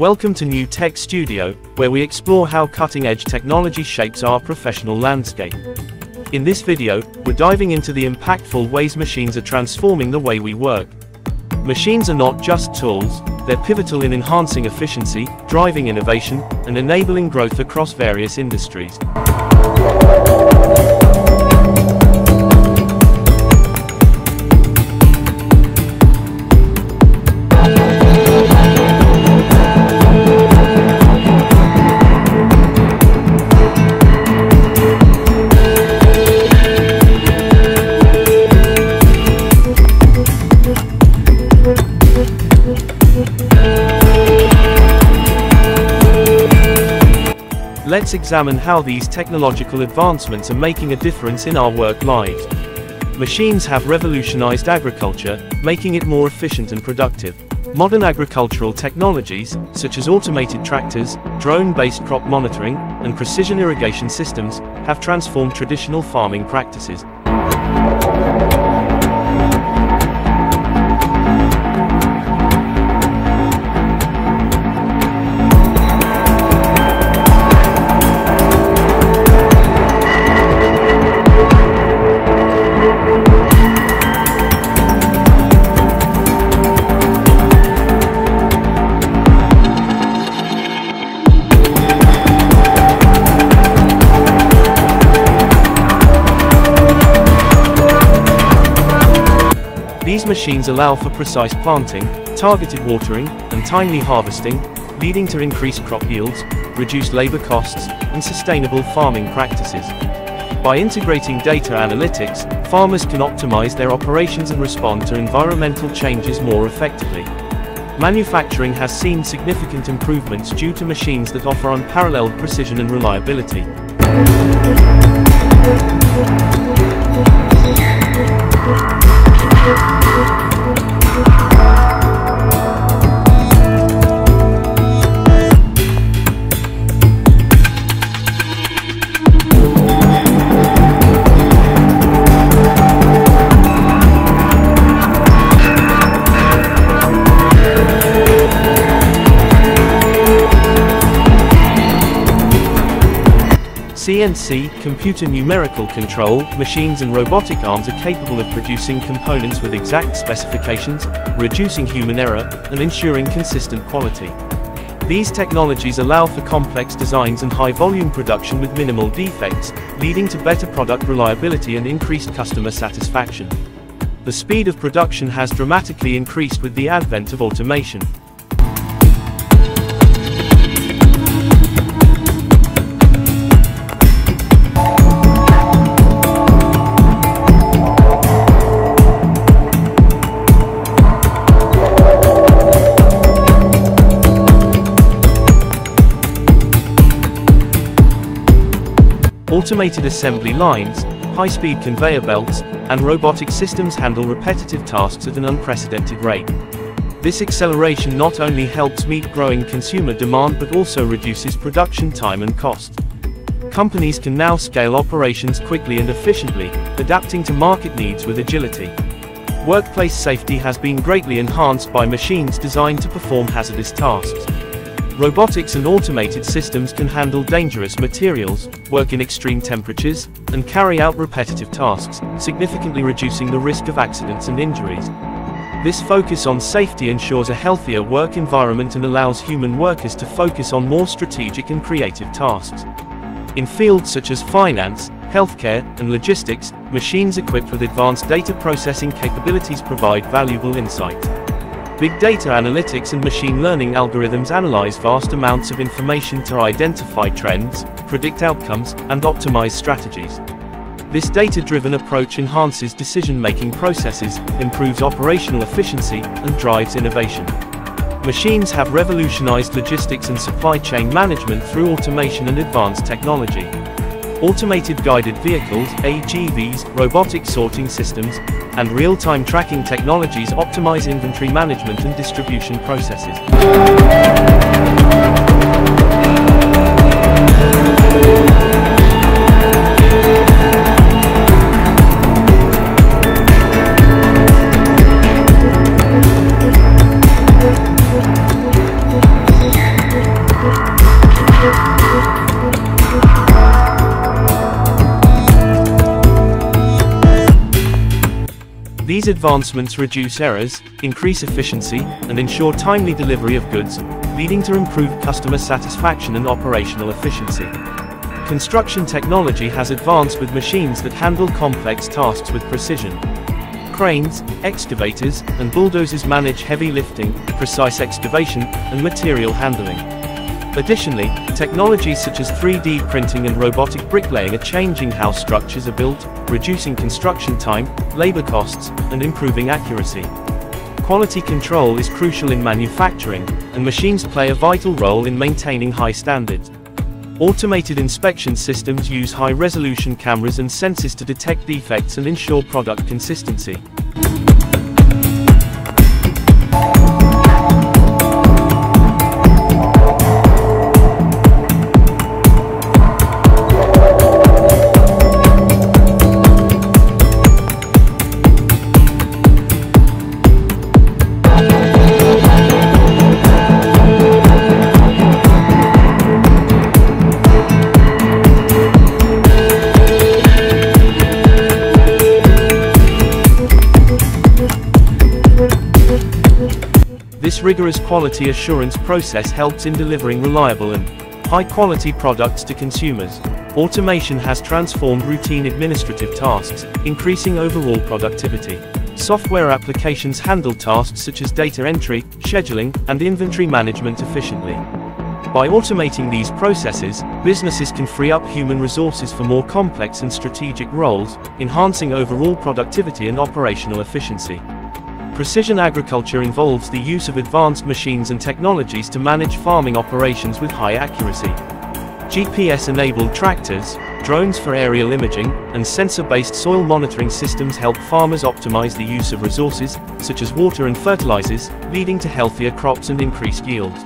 Welcome to New Tech Studio, where we explore how cutting-edge technology shapes our professional landscape. In this video, we're diving into the impactful ways machines are transforming the way we work. Machines are not just tools, they're pivotal in enhancing efficiency, driving innovation, and enabling growth across various industries. Let's examine how these technological advancements are making a difference in our work lives. Machines have revolutionized agriculture, making it more efficient and productive. Modern agricultural technologies, such as automated tractors, drone-based crop monitoring, and precision irrigation systems, have transformed traditional farming practices. These machines allow for precise planting, targeted watering, and timely harvesting, leading to increased crop yields, reduced labor costs, and sustainable farming practices. By integrating data analytics, farmers can optimize their operations and respond to environmental changes more effectively. Manufacturing has seen significant improvements due to machines that offer unparalleled precision and reliability. CNC, computer numerical control, machines and robotic arms are capable of producing components with exact specifications, reducing human error, and ensuring consistent quality. These technologies allow for complex designs and high-volume production with minimal defects, leading to better product reliability and increased customer satisfaction. The speed of production has dramatically increased with the advent of automation. Automated assembly lines, high-speed conveyor belts, and robotic systems handle repetitive tasks at an unprecedented rate. This acceleration not only helps meet growing consumer demand but also reduces production time and cost. Companies can now scale operations quickly and efficiently, adapting to market needs with agility. Workplace safety has been greatly enhanced by machines designed to perform hazardous tasks. Robotics and automated systems can handle dangerous materials, work in extreme temperatures, and carry out repetitive tasks, significantly reducing the risk of accidents and injuries. This focus on safety ensures a healthier work environment and allows human workers to focus on more strategic and creative tasks. In fields such as finance, healthcare, and logistics, machines equipped with advanced data processing capabilities provide valuable insight. Big data analytics and machine learning algorithms analyze vast amounts of information to identify trends, predict outcomes, and optimize strategies. This data-driven approach enhances decision-making processes, improves operational efficiency, and drives innovation. Machines have revolutionized logistics and supply chain management through automation and advanced technology. Automated guided vehicles, AGVs, robotic sorting systems, and real-time tracking technologies optimize inventory management and distribution processes. These advancements reduce errors, increase efficiency, and ensure timely delivery of goods, leading to improved customer satisfaction and operational efficiency. Construction technology has advanced with machines that handle complex tasks with precision. Cranes, excavators, and bulldozers manage heavy lifting, precise excavation, and material handling. Additionally, technologies such as 3D printing and robotic bricklaying are changing how structures are built, reducing construction time, labor costs, and improving accuracy. Quality control is crucial in manufacturing, and machines play a vital role in maintaining high standards. Automated inspection systems use high-resolution cameras and sensors to detect defects and ensure product consistency. This rigorous quality assurance process helps in delivering reliable and high-quality products to consumers. Automation has transformed routine administrative tasks, increasing overall productivity. Software applications handle tasks such as data entry, scheduling, and inventory management efficiently. By automating these processes, businesses can free up human resources for more complex and strategic roles, enhancing overall productivity and operational efficiency. Precision agriculture involves the use of advanced machines and technologies to manage farming operations with high accuracy. GPS-enabled tractors, drones for aerial imaging, and sensor-based soil monitoring systems help farmers optimize the use of resources, such as water and fertilizers, leading to healthier crops and increased yields.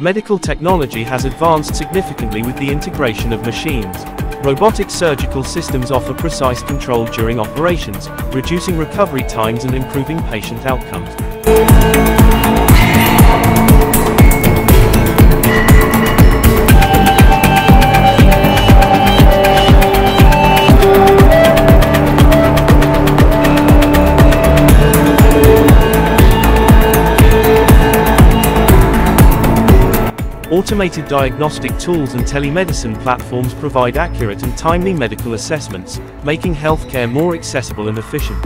Medical technology has advanced significantly with the integration of machines, Robotic surgical systems offer precise control during operations, reducing recovery times and improving patient outcomes. Automated diagnostic tools and telemedicine platforms provide accurate and timely medical assessments, making healthcare more accessible and efficient.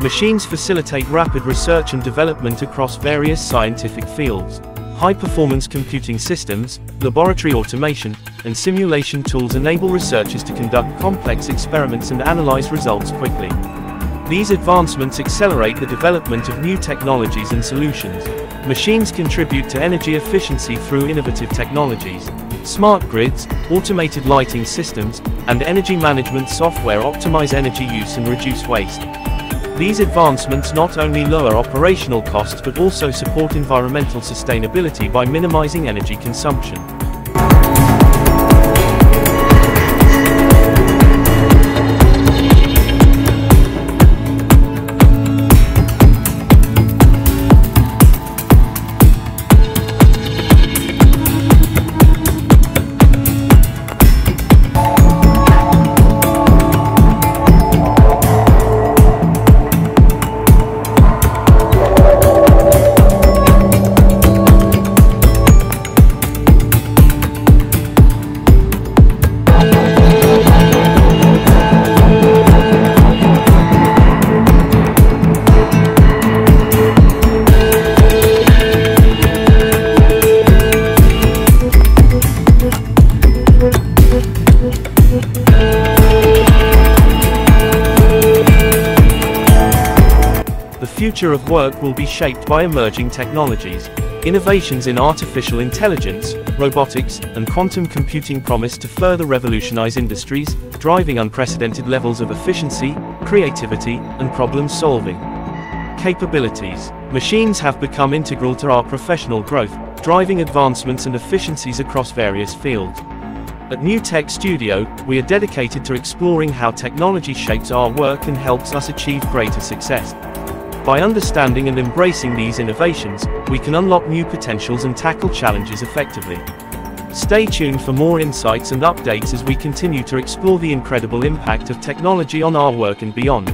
Machines facilitate rapid research and development across various scientific fields. High-performance computing systems, laboratory automation, and simulation tools enable researchers to conduct complex experiments and analyze results quickly. These advancements accelerate the development of new technologies and solutions. Machines contribute to energy efficiency through innovative technologies. Smart grids, automated lighting systems, and energy management software optimize energy use and reduce waste. These advancements not only lower operational costs but also support environmental sustainability by minimizing energy consumption. Future of work will be shaped by emerging technologies. Innovations in artificial intelligence, robotics, and quantum computing promise to further revolutionize industries, driving unprecedented levels of efficiency, creativity, and problem solving. Capabilities. Machines have become integral to our professional growth, driving advancements and efficiencies across various fields. At New Tech Studio, we are dedicated to exploring how technology shapes our work and helps us achieve greater success. By understanding and embracing these innovations, we can unlock new potentials and tackle challenges effectively. Stay tuned for more insights and updates as we continue to explore the incredible impact of technology on our work and beyond.